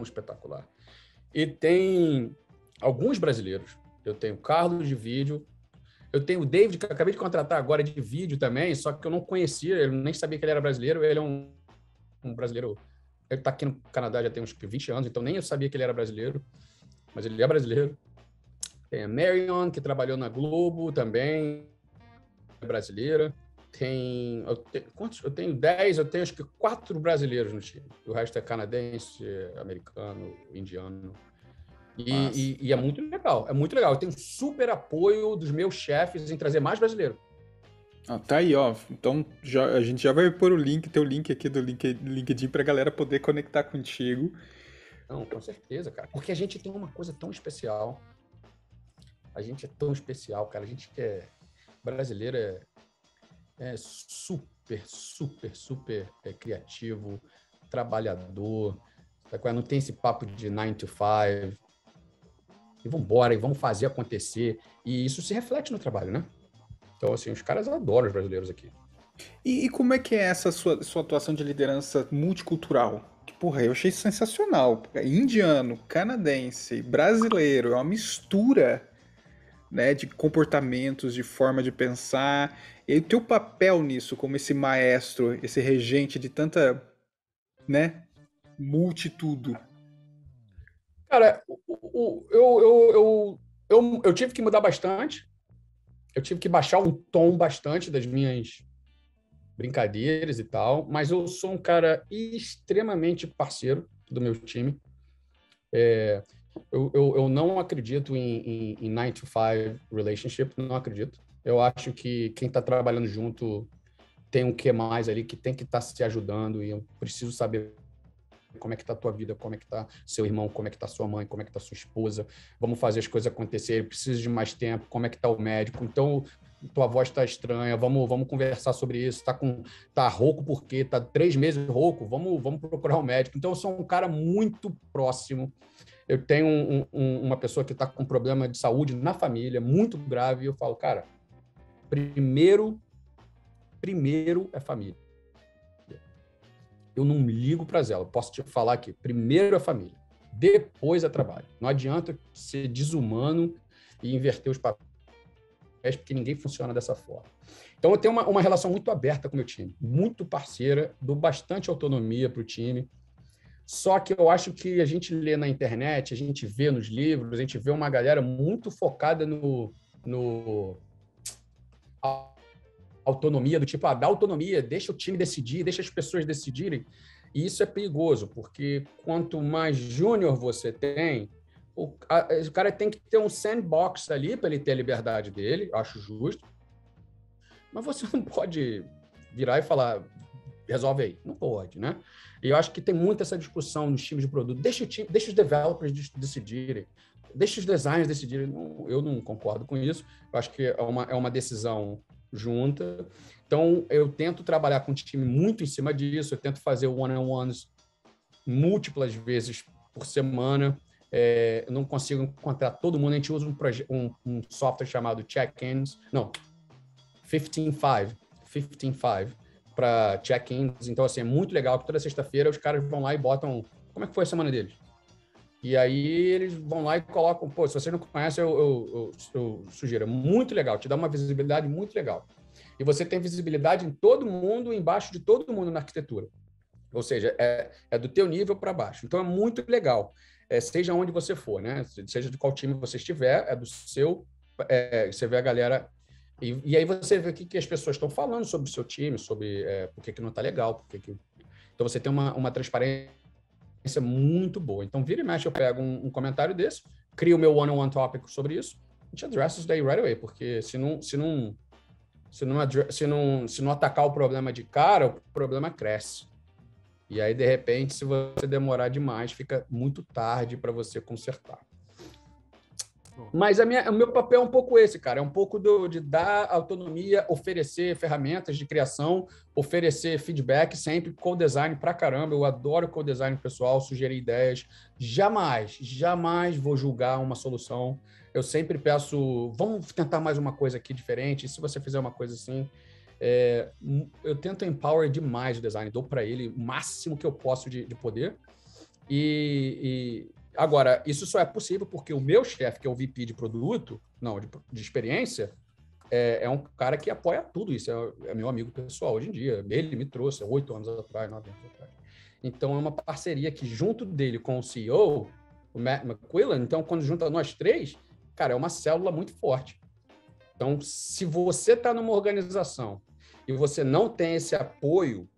espetacular. E tem alguns brasileiros. Eu tenho Carlos de vídeo, eu tenho o David, que acabei de contratar agora de vídeo também, só que eu não conhecia, eu nem sabia que ele era brasileiro. Ele é um, um brasileiro. Ele está aqui no Canadá já tem uns 20 anos, então nem eu sabia que ele era brasileiro, mas ele é brasileiro. Tem a Marion, que trabalhou na Globo também, brasileira. tem. Eu tenho, quantos? Eu tenho 10, eu tenho acho que quatro brasileiros no time. O resto é canadense, americano, indiano. E, e, e, é muito legal, é muito legal. Eu tenho super apoio dos meus chefes em trazer mais brasileiro. Ah, tá aí, ó. Então já, a gente já vai pôr o link, teu link aqui do LinkedIn pra galera poder conectar contigo. Não, com certeza, cara. Porque a gente tem uma coisa tão especial. A gente é tão especial, cara. A gente é brasileiro é, é super, super, super é, criativo, trabalhador. Não tem esse papo de 9 to 5 e vamos embora, e vamos fazer acontecer. E isso se reflete no trabalho, né? Então, assim, os caras adoram os brasileiros aqui. E, e como é que é essa sua, sua atuação de liderança multicultural? Que, porra, eu achei sensacional. Indiano, canadense, brasileiro, é uma mistura né, de comportamentos, de forma de pensar. E o teu papel nisso, como esse maestro, esse regente de tanta, né, multitudo. Cara, eu, eu, eu, eu, eu tive que mudar bastante. Eu tive que baixar o tom bastante das minhas brincadeiras e tal, mas eu sou um cara extremamente parceiro do meu time. Eu, eu, eu, não acredito em, em, em 9 to 5 relationship, não acredito. Eu acho que quem está trabalhando junto tem um que mais ali que tem que estar tá se ajudando e eu preciso saber como é que tá a tua vida, como é que tá seu irmão, como é que tá sua mãe, como é que tá sua esposa, vamos fazer as coisas acontecerem, precisa de mais tempo, como é que tá o médico, então tua voz está estranha, vamos, vamos conversar sobre isso, tá com tá rouco porque tá três meses rouco, vamos, vamos procurar um médico. Então eu sou um cara muito próximo. Eu tenho um, um, uma pessoa que está com problema de saúde na família, muito grave, e eu falo, cara, primeiro, primeiro é família eu não ligo para ela. Posso te falar aqui, primeiro a família, depois é trabalho. Não adianta ser desumano e inverter os papéis, porque ninguém funciona dessa forma. Então, eu tenho uma, uma relação muito aberta com o meu time, muito parceira, dou bastante autonomia para o time. Só que eu acho que a gente lê na internet, a gente vê nos livros, a gente vê uma galera muito focada no, no autonomia, do tipo, ah, dá autonomia, deixa o time decidir, deixa as pessoas decidirem. E isso é perigoso, porque quanto mais júnior você tem, o, a, o, cara tem que ter um sandbox ali para ele ter a liberdade dele, acho justo. Mas você não pode virar e falar, resolve aí. Não pode, né? E eu acho que tem muita essa discussão nos times de produto. Deixa, o time, deixa os developers decidirem, deixa os designers decidirem. eu não concordo com isso. Eu acho que é uma, é uma decisão junta. Então, eu tento trabalhar com o time muito em cima disso, eu tento fazer one-on-ones múltiplas vezes por semana. É, eu não consigo encontrar todo mundo, a gente usa um, um, um software chamado Check-ins, não, 15.5, 15.5 para check-ins. Então, assim, é muito legal que toda sexta-feira os caras vão lá e botam como é que foi a semana deles. E aí eles vão lá e colocam, pô, se você não conhece, eu, eu, eu, eu sugiro. É muito legal, te dá uma visibilidade muito legal. E você tem visibilidade em todo mundo, embaixo de todo mundo na arquitetura. Ou seja, é, é do teu nível para baixo. Então é muito legal. É, seja onde você for, né? Seja de qual time você estiver, é do seu. É, você vê a galera. E, e, aí você vê o que, que as pessoas estão falando sobre o seu time, sobre é, por que, que não está legal, por que, que. Então você tem uma, uma transparência muito boa. Então, vira e mexe, eu pego um, um comentário desse, crio o meu one-on-one tópico sobre isso, a gente addressa isso daí right away, porque se não, se não, se não, se não, se não atacar o problema de cara, o problema cresce. E aí, de repente, se você demorar demais, fica muito tarde para você consertar. Mas minha, o meu papel é um pouco esse, cara. É um pouco do, de dar autonomia, oferecer ferramentas de criação, oferecer feedback sempre, co-design pra caramba. Eu adoro co-design pessoal, sugerir ideias. Jamais, jamais vou julgar uma solução. Eu sempre peço, vamos tentar mais uma coisa aqui diferente. Se você fizer uma coisa assim, é, eu tento empower demais o design, dou para ele o máximo que eu posso de, de poder. E, e Agora, isso só é possível porque o meu chefe, que é o VP de produto, não, de, de experiência, é, é, um cara que apoia tudo isso. É, é, meu amigo pessoal hoje em dia. Ele me trouxe oito anos atrás, nove anos atrás. Então, é uma parceria que, junto dele com o CEO, o Matt McQuillan, então, quando junta nós três, cara, é uma célula muito forte. Então, se você está numa organização e você não tem esse apoio,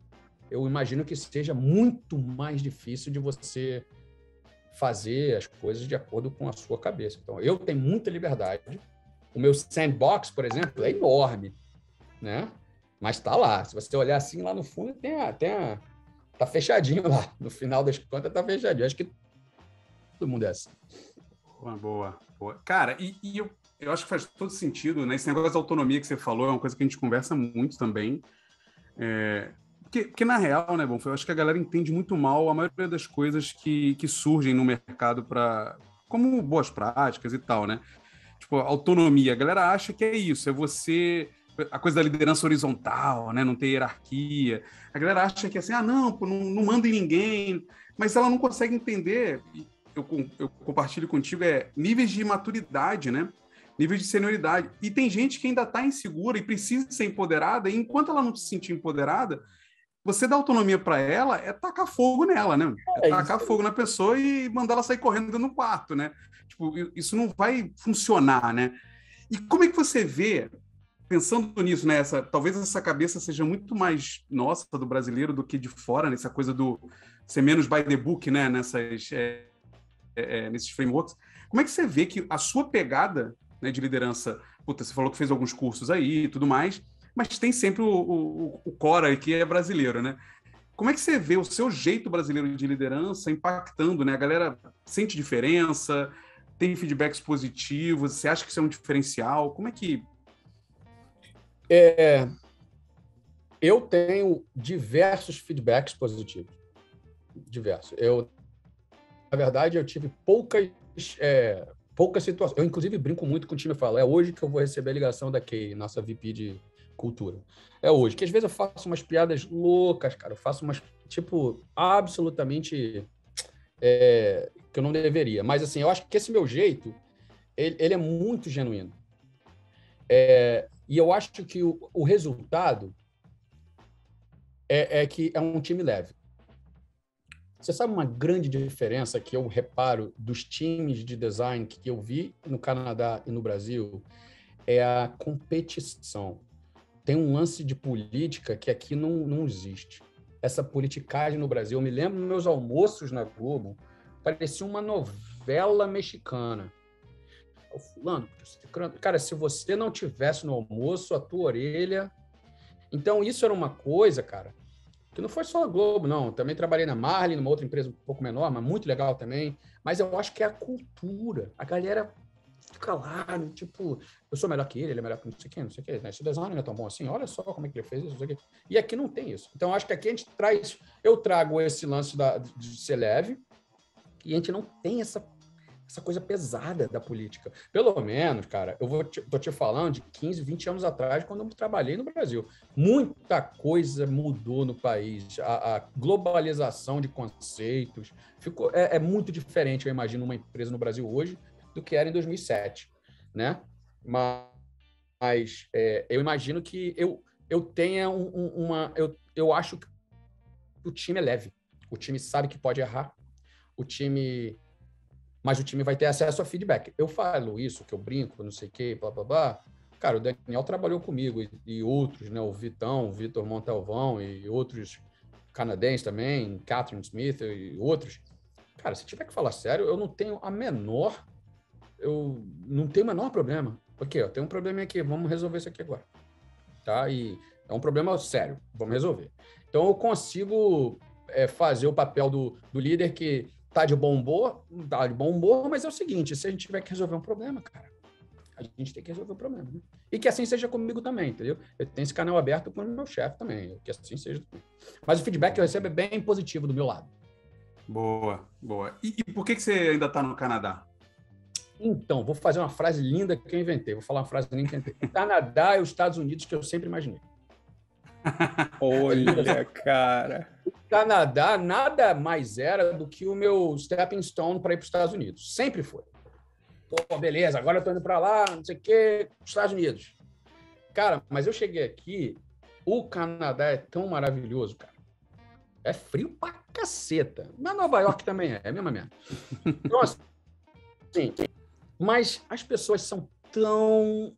eu imagino que seja muito mais difícil de você fazer as coisas de acordo com a sua cabeça. Então, eu tenho muita liberdade. O meu sandbox, por exemplo, é enorme, né? Mas está lá. Se você olhar assim lá no fundo, tem a, tem a, tá fechadinho lá. No final das contas, tá fechadinho. Acho que todo mundo é assim. Boa, boa. boa. Cara, e, e eu, eu acho que faz todo sentido, né? Esse negócio da autonomia que você falou é uma coisa que a gente conversa muito também. É, porque, porque, na real, né, bom, eu acho que a galera entende muito mal a maioria das coisas que, que surgem no mercado para como boas práticas e tal, né? Tipo, autonomia. A galera acha que é isso, é você a coisa da liderança horizontal, né? Não ter hierarquia. A galera acha que é assim, ah, não, pô, não, não manda em ninguém, mas ela não consegue entender. Eu, eu compartilho contigo é níveis de maturidade, né? Níveis de senioridade. E tem gente que ainda está insegura e precisa ser empoderada, e enquanto ela não se sentir empoderada, você dá autonomia para ela é tacar fogo nela, né? É, é tacar fogo na pessoa e mandar ela sair correndo no quarto, né? Tipo, isso não vai funcionar, né? E como é que você vê, pensando nisso, né? Essa, talvez essa cabeça seja muito mais nossa do brasileiro do que de fora, nessa coisa do ser menos by the book, né? Nessas, é, é, é, nesses frameworks. Como é que você vê que a sua pegada né, de liderança, puta, você falou que fez alguns cursos aí e tudo mais, mas tem sempre o, o, o Cora que é brasileiro, né? Como é que você vê o seu jeito brasileiro de liderança impactando, né? A galera sente diferença, tem feedbacks positivos, você acha que isso é um diferencial? Como é que. É, eu tenho diversos feedbacks positivos. Diversos. Eu, na verdade, eu tive poucas, é, poucas situações. Eu, inclusive, brinco muito com o time e falo: é hoje que eu vou receber a ligação da Kay, nossa VP de cultura. É hoje. Que às vezes eu faço umas piadas loucas, cara. Eu faço umas, tipo, absolutamente. É, que eu não deveria. Mas, assim, eu acho que esse meu jeito, ele, ele é muito genuíno. É, e eu acho que o, o resultado é, é que é um time leve. Você sabe uma grande diferença que eu reparo dos times de design que eu vi no Canadá e no Brasil? É a competição tem um lance de política que aqui não, não existe. Essa politicagem no Brasil, eu me lembro meus almoços na Globo, parecia uma novela mexicana. O fulano, cara, se você não tivesse no almoço, a tua orelha. Então, isso era uma coisa, cara, que não foi só a Globo, não. Também trabalhei na Marlin, numa outra empresa um pouco menor, mas muito legal também. Mas eu acho que é a cultura. A galera lá, tipo, eu sou melhor que ele, ele é melhor que não sei quem, não sei o quê. Né? Esse design não é tão bom assim, olha só como é que ele fez isso, não sei o quê. E aqui não tem isso. Então, acho que aqui a gente traz, eu trago esse lance da, de ser leve, e a gente não tem essa, essa coisa pesada da política. Pelo menos, cara, eu vou te, tô te falando de 15, 20 anos atrás, quando eu trabalhei no Brasil. Muita coisa mudou no país. A, a globalização de conceitos ficou é, é muito diferente, eu imagino, uma empresa no Brasil hoje do que era em 2007, né? Mas é, eu imagino que eu, eu tenha um, um, uma... Eu, eu acho que o time é leve. O time sabe que pode errar. O time... Mas o time vai ter acesso a feedback. Eu falo isso, que eu brinco, não sei o quê, blá, blá, blá. Cara, o Daniel trabalhou comigo e, e outros, né? O Vitão, o Vitor Montalvão e outros canadenses também, Catherine Smith e outros. Cara, se tiver que falar sério, eu não tenho a menor eu não tenho o menor problema. Ok, ó, tem um problema aqui, vamos resolver isso aqui agora. Tá? E é um problema sério, vamos resolver. Então eu consigo é, fazer o papel do, do líder que tá de bom humor, tá de bom humor, mas é o seguinte, se a gente tiver que resolver um problema, cara, a gente tem que resolver o problema. Né? E que assim seja comigo também, entendeu? Eu tenho esse canal aberto com o meu chefe também, que assim seja. Mas o feedback que eu recebo é bem positivo do meu lado. Boa, boa. E, e por que, que você ainda está no Canadá? Então, vou fazer uma frase linda que eu inventei. Vou falar uma frase linda que eu inventei. O Canadá é os Estados Unidos que eu sempre imaginei. Olha, cara. O Canadá nada mais era do que o meu stepping stone para ir para os Estados Unidos. Sempre foi. Pô, beleza, agora eu tô indo para lá, não sei o quê, Estados Unidos. Cara, mas eu cheguei aqui, o Canadá é tão maravilhoso, cara. É frio pra caceta. Mas Nova York também é, é a mesma merda. Então, assim, mas as pessoas são tão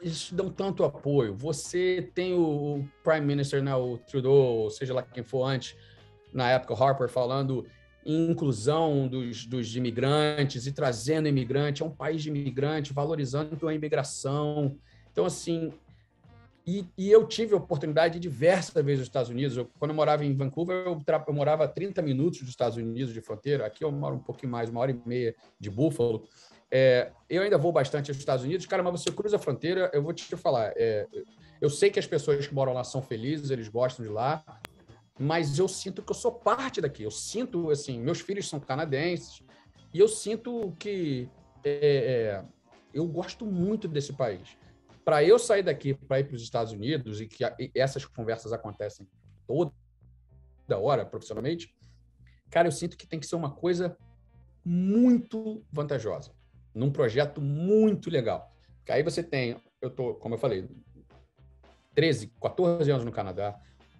eles dão tanto apoio. Você tem o Prime Minister, né, o Trudeau, seja lá quem for antes, na época, o Harper, falando em inclusão dos, dos imigrantes e trazendo imigrante. É um país de imigrante, valorizando a imigração. Então, assim, e, e, eu tive a oportunidade de diversas vezes nos Estados Unidos. Eu, quando eu morava em Vancouver, eu, eu, morava a 30 minutos dos Estados Unidos de fronteira. Aqui eu moro um pouquinho mais, uma hora e meia de Buffalo. É, eu ainda vou bastante aos Estados Unidos. Cara, mas você cruza a fronteira, eu vou te falar. É, eu sei que as pessoas que moram lá são felizes, eles gostam de lá, mas eu sinto que eu sou parte daqui. Eu sinto, assim, meus filhos são canadenses e eu sinto que é, é eu gosto muito desse país para eu sair daqui para ir para os Estados Unidos e que e essas conversas acontecem toda hora profissionalmente, cara, eu sinto que tem que ser uma coisa muito vantajosa, num projeto muito legal. Que aí você tem, eu tô, como eu falei, 13, 14 anos no Canadá,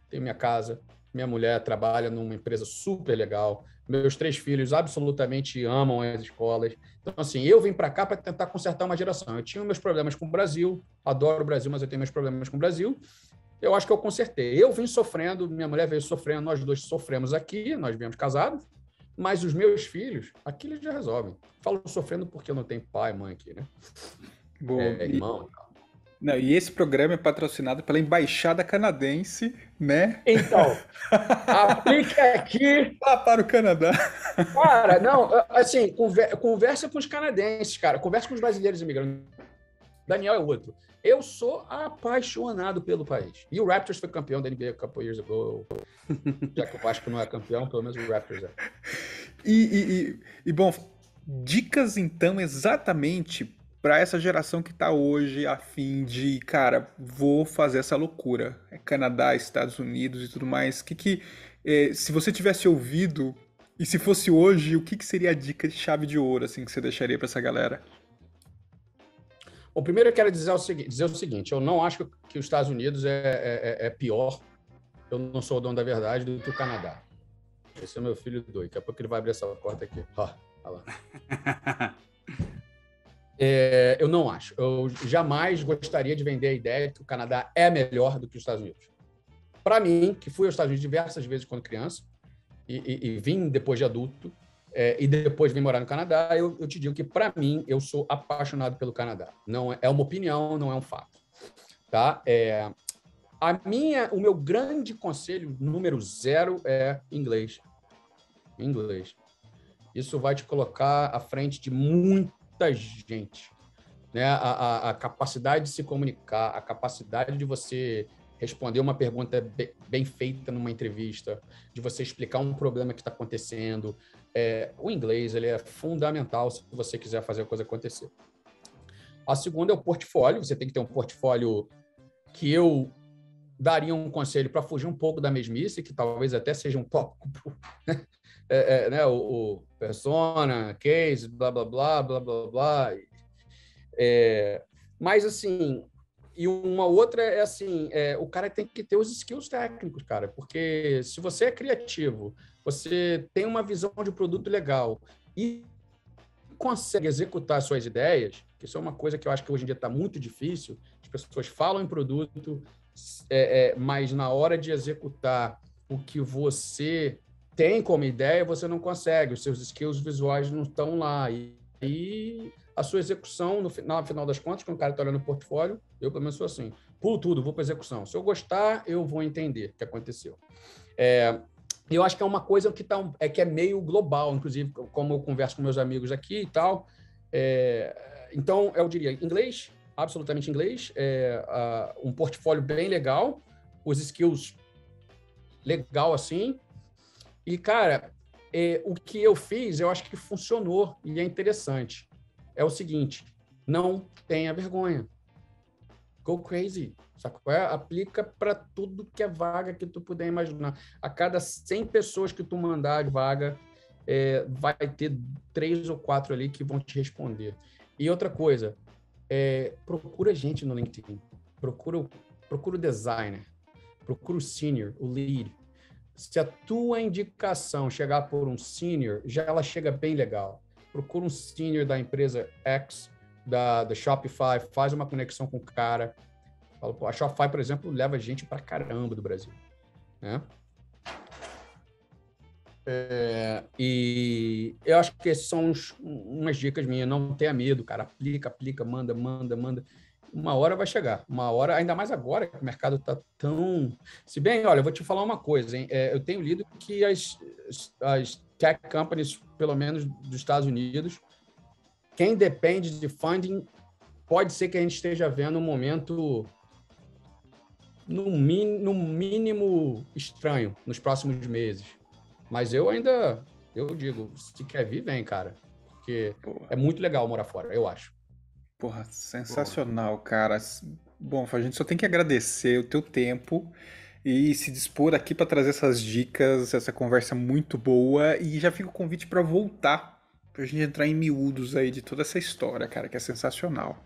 tenho minha casa, minha mulher trabalha numa empresa super legal, meus três filhos absolutamente amam as escolas. Então, assim, eu vim para cá para tentar consertar uma geração. Eu tinha meus problemas com o Brasil, adoro o Brasil, mas eu tenho meus problemas com o Brasil. Eu acho que eu consertei. Eu vim sofrendo, minha mulher veio sofrendo, nós dois sofremos aqui, nós viemos casados, mas os meus filhos, aqui eles já resolvem. Falo sofrendo porque eu não tenho pai, mãe aqui, né? Boa. É, irmão e tal. Não, e esse programa é patrocinado pela Embaixada Canadense, né? Então, aplique aqui. Lá para o Canadá. Cara, não, assim, conversa com os canadenses, cara, conversa com os brasileiros imigrantes. Daniel é outro. Eu sou apaixonado pelo país. E o Raptors foi campeão da NBA a couple years ago. Já que o Vasco não é campeão, pelo menos o Raptors é. E, e, e, e bom, dicas então exatamente para essa geração que está hoje a fim de, cara, vou fazer essa loucura. É Canadá, Estados Unidos e tudo mais. Que que é, se você tivesse ouvido e se fosse hoje, o que, que seria a dica de chave de ouro assim que você deixaria para essa galera? Bom, primeiro eu quero dizer o, segui dizer o seguinte: eu não acho que os Estados Unidos é, é, é, é pior. Eu não sou o dono da verdade do que o Canadá. Esse é meu filho doido. Daqui a pouco ele vai abrir essa porta aqui. Ó, olha lá. É, eu não acho. Eu jamais gostaria de vender a ideia que o Canadá é melhor do que os Estados Unidos. Para mim, que fui aos Estados Unidos diversas vezes quando criança, e, e, e vim depois de adulto, é, e depois vim morar no Canadá, eu, eu te digo que, para mim, eu sou apaixonado pelo Canadá. Não é, é uma opinião, não é um fato. Tá? É, a minha, o meu grande conselho número zero é inglês. Inglês. Isso vai te colocar à frente de muita gente. Né? A, a, a, capacidade de se comunicar, a capacidade de você responder uma pergunta bem feita numa entrevista, de você explicar um problema que está acontecendo. É, o inglês ele é fundamental se você quiser fazer a coisa acontecer. A segunda é o portfólio. Você tem que ter um portfólio que eu daria um conselho para fugir um pouco da mesmice, que talvez até seja um tópico é, é, né, o, o, persona, case, blá, blá, blá, blá, blá, blá. É, mas, assim, e uma outra é assim, é, o cara tem que ter os skills técnicos, cara, porque se você é criativo, você tem uma visão de produto legal e consegue executar suas ideias, que isso é uma coisa que eu acho que hoje em dia está muito difícil, as pessoas falam em produto, é, é, mas na hora de executar o que você tem como ideia, você não consegue, os seus skills visuais não estão lá. E, e a sua execução, no final, final das contas, quando o cara está olhando o portfólio, eu pelo menos sou assim, pulo tudo, vou para execução. Se eu gostar, eu vou entender o que aconteceu. É, eu acho que é uma coisa que, tá, é, que é meio global, inclusive, como eu converso com meus amigos aqui e tal. É, então, eu diria inglês, absolutamente inglês, é, um portfólio bem legal, os skills legal assim, e, cara, é, o que eu fiz, eu acho que funcionou e é interessante. É o seguinte: não tenha vergonha. Go crazy. É, aplica para tudo que é vaga que tu puder imaginar. A cada 100 pessoas que tu mandar de vaga, é, vai ter três ou quatro ali que vão te responder. E outra coisa, é, procura gente no LinkedIn. Procura, procura o designer. Procura o senior, o lead se a tua indicação chegar por um senior, já ela chega bem legal. Procura um senior da empresa X, da, da Shopify, faz uma conexão com o cara. A Shopify, por exemplo, leva gente pra caramba do Brasil. Né? É, e eu acho que essas são uns, umas dicas minhas. Não tenha medo, cara. Aplica, aplica, manda, manda, manda. Uma hora vai chegar. Uma hora, ainda mais agora que o mercado está tão. Se bem, olha, eu vou te falar uma coisa, hein? É, eu tenho lido que as, as tech companies, pelo menos dos Estados Unidos, quem depende de funding, pode ser que a gente esteja vendo um momento no, no mínimo estranho nos próximos meses. Mas eu ainda, eu digo, se quer vir, vem, cara. Porque Porra. é muito legal morar fora, eu acho. Porra, sensacional, Porra. cara. Bom, a gente só tem que agradecer o teu tempo e se dispor aqui para trazer essas dicas, essa conversa muito boa. E já fica o convite para voltar, para a gente entrar em miúdos aí de toda essa história, cara, que é sensacional.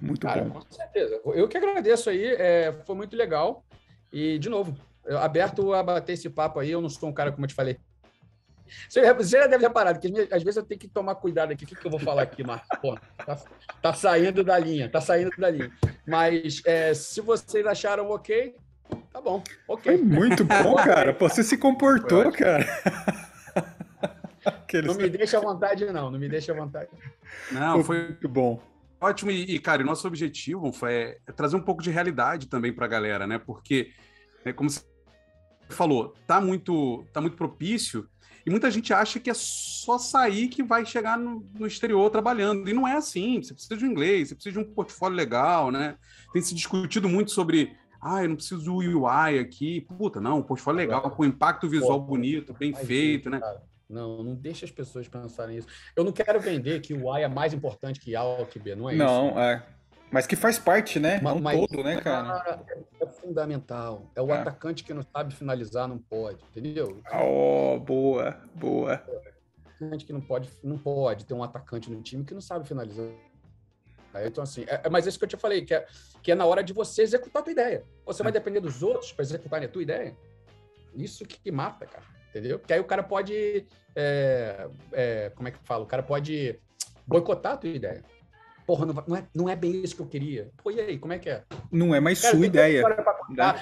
Muito cara, bom. Com certeza. Eu que agradeço aí, é, foi muito legal. E, de novo, aberto a bater esse papo aí. Eu não sou um cara, como eu te falei. Você já deve ter parado, que às vezes eu tenho que tomar cuidado aqui. O que, que eu vou falar aqui, Marcos? Pô, tá, tá, saindo da linha, tá saindo da linha. Mas é, se vocês acharam ok, tá bom. Ok. Foi muito bom, cara. Você se comportou, cara. Não me deixa à vontade, não. Não me deixa à vontade. Não, foi muito bom. Ótimo. E, e cara, o nosso objetivo foi é, trazer um pouco de realidade também para a galera, né? Porque, é, como você falou, tá muito, tá muito propício e muita gente acha que é só sair que vai chegar no, no, exterior trabalhando. E não é assim. Você precisa de um inglês, você precisa de um portfólio legal, né? Tem se discutido muito sobre. Ah, eu não preciso do UI aqui. Puta, não, portfólio legal, com impacto visual bonito, bem feito, né? Não, não deixa as pessoas pensarem isso. Eu não quero vender que o A é mais importante que A ou que B, não é não, isso. Não, é. Mas que faz parte, né? Mas, um todo, né, cara? É fundamental. É o é. atacante que não sabe finalizar, não pode, entendeu? Oh, boa, boa. O atacante que não pode, não pode ter um atacante no time que não sabe finalizar. Então, assim, é, é mas é isso que eu te falei, que é, que é na hora de você executar a tua ideia. Você vai é. depender dos outros para executar a tua ideia. Isso que, que, mata, cara. Entendeu? Porque aí o cara pode. É, é, como é que fala? O cara pode boicotar a tua ideia porra, não, não, é, não é bem isso que eu queria. Pô, e aí, como é que é? Não é mais Cara, sua ideia. Né?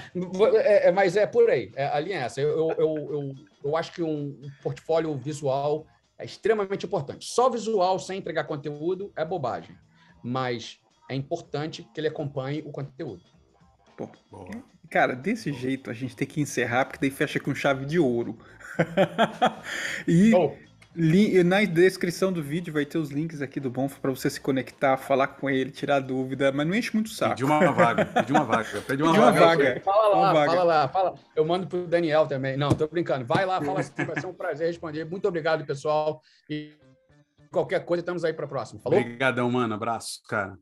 É, é, mas é por aí, é, a linha é essa. Eu, eu, eu, eu, acho que um portfólio visual é extremamente importante. Só visual sem entregar conteúdo é bobagem, mas é importante que ele acompanhe o conteúdo. Pô, cara, desse jeito a gente tem que encerrar, porque daí fecha com chave de ouro. e oh. Na descrição do vídeo vai ter os links aqui do Bonfa para você se conectar, falar com ele, tirar dúvida, mas não enche muito saco. Pede uma vaga, pede uma vaga, pede uma, uma vaga. vaga. Fala lá, vaga. fala lá, fala. Eu mando pro Daniel também. Não, tô brincando. Vai lá, fala assim, vai ser um prazer responder. Muito obrigado, pessoal. E qualquer coisa, estamos aí para a próxima. Falou? Obrigadão, mano. Abraço, cara.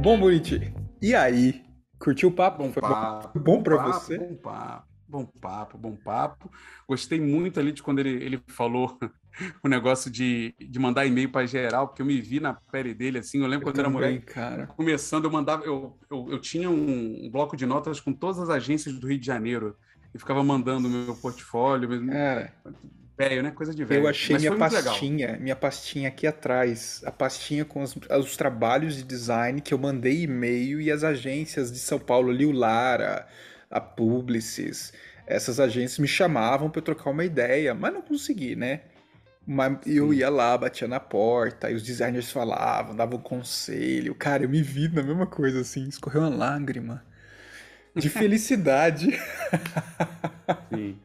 Bom, Boniti. E aí? Curtiu o papo? Bom Foi papo, bom, bom para você? Bom papo. Bom papo, bom papo. Gostei muito ali de quando ele, ele falou o negócio de, de mandar e-mail para geral, porque eu me vi na pele dele assim. Eu lembro eu quando também, era mulher cara. começando, eu mandava, eu, eu, eu tinha um, um, bloco de notas com todas as agências do Rio de Janeiro e ficava mandando o meu portfólio. Cara, velho, né? Coisa de velho. Eu achei Mas minha pastinha, minha pastinha aqui atrás, a pastinha com os, os trabalhos de design que eu mandei e-mail e as agências de São Paulo, Liu Lara a Publicis, essas agências me chamavam para eu trocar uma ideia, mas não consegui, né? Mas eu ia lá, batia na porta, e os designers falavam, davam conselho. Cara, eu me vi na mesma coisa, assim, escorreu uma lágrima de felicidade. Sim.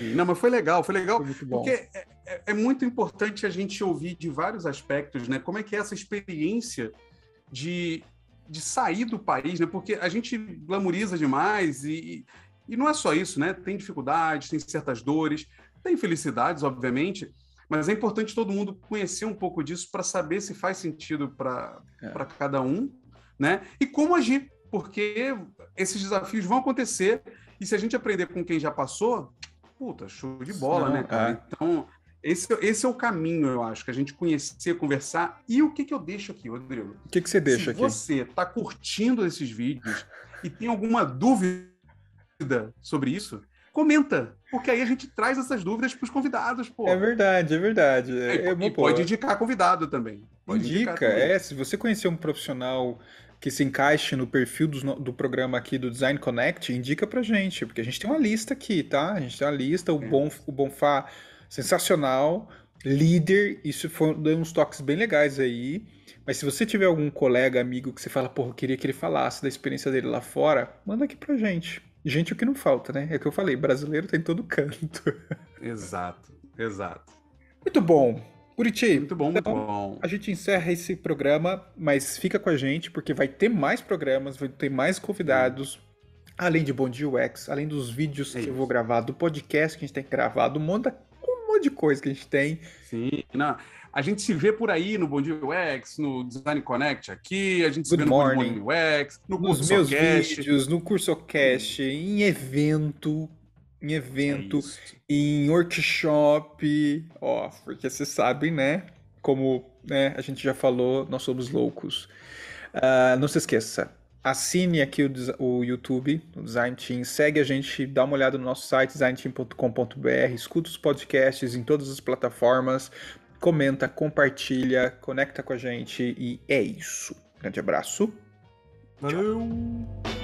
Não, mas foi legal, foi legal, foi porque é, é, é, muito importante a gente ouvir de vários aspectos, né? Como é que é essa experiência de de sair do país, né? Porque a gente glamoriza demais e, e não é só isso, né? Tem dificuldades, tem certas dores, tem felicidades, obviamente, mas é importante todo mundo conhecer um pouco disso para saber se faz sentido para é. cada um, né? E como agir, porque esses desafios vão acontecer e se a gente aprender com quem já passou, puta, show de bola, não, né, cara? É. Então, esse, esse é o caminho, eu acho, que a gente conhecer, conversar. E o que, que eu deixo aqui, Rodrigo? O que, que você deixa Se aqui? Se você está curtindo esses vídeos e tem alguma dúvida sobre isso, comenta, porque aí a gente traz essas dúvidas para os convidados, pô. É verdade, é verdade. É, e, e pode indicar convidado também. Pode Indica, também. é. Se você conhecer um profissional que se encaixe no perfil do, do programa aqui do Design Connect, indica pra gente, porque a gente tem uma lista aqui, tá? A gente tem uma lista, o, é. Bon, o Bonfá, sensacional, líder, isso foi deu uns toques bem legais aí. Mas se você tiver algum colega, amigo que você fala, porra, eu queria que ele falasse da experiência dele lá fora, manda aqui pra gente. Gente, o que não falta, né? É o que eu falei, brasileiro tá em todo canto. Exato, exato. Muito bom. Buriti. Muito bom, muito então, bom. A gente encerra esse programa, mas fica com a gente, porque vai ter mais programas, vai ter mais convidados. Além de Bom Dia UX, além dos vídeos é que eu vou gravar, do podcast que a gente tem gravado, um monte, um monte de coisa que a gente tem. Sim, não. A gente se vê por aí no Bom Dia UX, no Design Connect aqui, a gente se Good vê no morning. Bom Dia UX, no Nos meus vídeos, no CursoCast, em evento, em evento, é em workshop, ó, porque vocês sabem, né? Como né, a gente já falou, nós somos loucos. Uh, não se esqueça, assine aqui o, o, YouTube, o Design Team, segue a gente, dá uma olhada no nosso site designteam.com.br, escuta os podcasts em todas as plataformas, comenta, compartilha, conecta com a gente e é isso. Grande abraço. Valeu! Tchau.